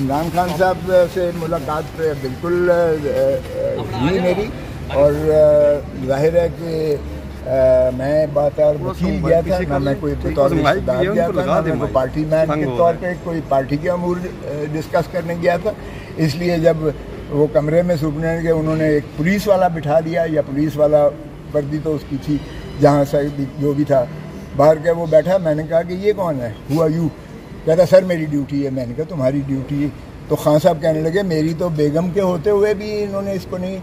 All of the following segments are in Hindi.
इमरान खान साहब से मुलाकात बिल्कुल हुई मेरी। और ज़ाहिर है कि आ, मैं बात और वकील गया था ना मैं कोई बतौर रिश्तेदार गया था ना मैं पार्टी मैन के तौर पे कोई पार्टी के अमूर डिस्कस करने गया था। इसलिए जब वो कमरे में सुपने के उन्होंने एक पुलिस वाला बिठा दिया या पुलिस वाला वर्दी तो उसकी थी जहाँ से जो भी था। बाहर के वो बैठा मैंने कहा कि ये कौन है? हुआ यू कहता, सर, मेरी ड्यूटी है। मैंने कहा, तुम्हारी ड्यूटी है। तो खान साहब कहने लगे, मेरी तो बेगम के होते हुए भी इन्होंने इसको नहीं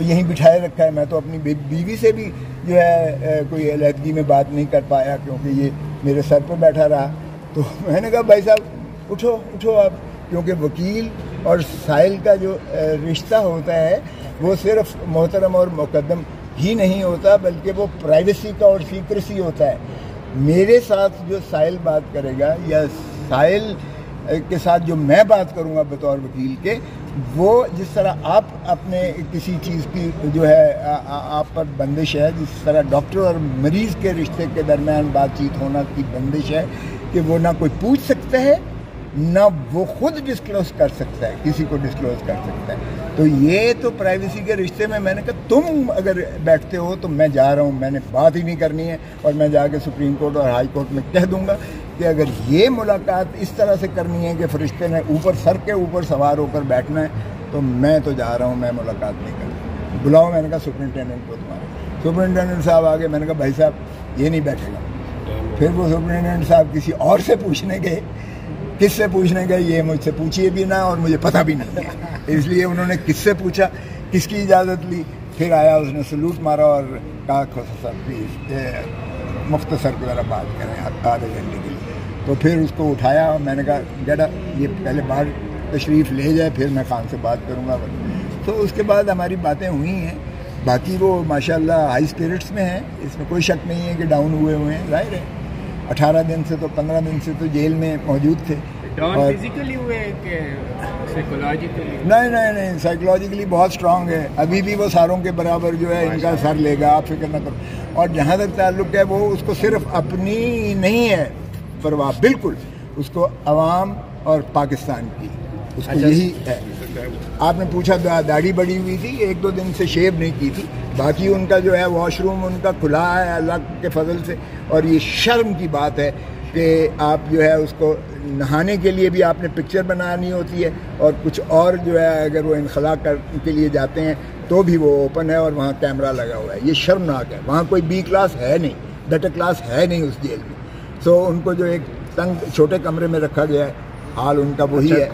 यहीं बिठाए रखा है। मैं तो अपनी बीवी से भी जो है कोई अलहदगी में बात नहीं कर पाया क्योंकि ये मेरे सर पर बैठा रहा। तो मैंने कहा, भाई साहब, उठो उठो आप। क्योंकि वकील और साइल का जो रिश्ता होता है, वो सिर्फ़ मोहतरम और मुकदम ही नहीं होता, बल्कि वो प्राइवेसी का और सीक्रेसी होता है। मेरे साथ जो साहिल बात करेगा या साहिल के साथ जो मैं बात करूँगा बतौर वकील के वो जिस तरह आप अपने किसी चीज़ की जो है आ, आ, आप पर बंदिश है जिस तरह डॉक्टर और मरीज़ के रिश्ते के दरमियान बातचीत होना की बंदिश है कि वो ना कोई पूछ सकता है ना वो खुद डिस्क्लोज कर सकता है किसी को डिस्क्लोज कर सकता है। तो ये तो प्राइवेसी के रिश्ते में मैंने कहा तुम अगर बैठते हो तो मैं जा रहा हूँ मैंने बात ही नहीं करनी है और मैं जाके सुप्रीम कोर्ट और हाई कोर्ट में कह दूँगा कि अगर ये मुलाकात इस तरह से करनी है कि फरिश्ते ने ऊपर सर के ऊपर सवार होकर बैठना है तो मैं तो जा रहा हूँ मैं मुलाकात नहीं कर बुलाओ मैंने कहा सुप्रिंटेंडेंट को तुम्हारे सुप्रिंटेंडेंट साहब आगे मैंने कहा भाई साहब ये नहीं बैठेगा। फिर वो सुप्रिंटेंडेंट साहब किसी और से पूछने गए किससे पूछने गए, ये मुझसे पूछिए भी ना और मुझे पता भी नहीं है। इसलिए उन्होंने किससे पूछा, किसकी इजाज़त ली? फिर आया उसने सलूट मारा और कहा, खोसा प्लीज़ मुख्तसर को ज़रा बात करें आधे घंटे के लिए। तो फिर उसको उठाया और मैंने कहा, गड़ा, ये पहले बाहर तशरीफ़ ले जाए, फिर मैं खान से बात करूँगा। तो उसके बाद हमारी बातें हुई हैं। बाकी वो, माशाल्लाह हाई स्पिरिट्स में है। इसमें कोई शक नहीं है कि डाउन हुए हुए हैं, ज़ाहिर है। अठारह दिन से तो पंद्रह दिन से तो जेल में मौजूद थे। और फिजिकली हुए साइकोलॉजिकली नहीं नहीं नहीं साइकोलॉजिकली बहुत स्ट्रांग है। अभी भी वो सारों के बराबर जो है इनका सर लेगा आप फ़िक्र न करो। और जहाँ तक ताल्लुक है वो उसको सिर्फ़ अपनी नहीं है परवाह बिल्कुल। उसको अवाम और पाकिस्तान की उसको अच्छा, यही है। आपने पूछा दाढ़ी बड़ी हुई थी एक दो दिन से शेव नहीं की थी। बाकी उनका जो है वॉशरूम उनका खुला है अल्लाह के फजल से। और ये शर्म की बात है कि आप जो है उसको नहाने के लिए भी आपने पिक्चर बनानी होती है और कुछ और जो है अगर वो इनखला कर के लिए जाते हैं तो भी वो ओपन है और वहाँ कैमरा लगा हुआ है। ये शर्मनाक है। वहाँ कोई बी क्लास है नहीं बेटर क्लास है नहीं उस जेल में। सो उनको जो एक तंग छोटे कमरे में रखा गया है हाल उनका वही अच्छा, है।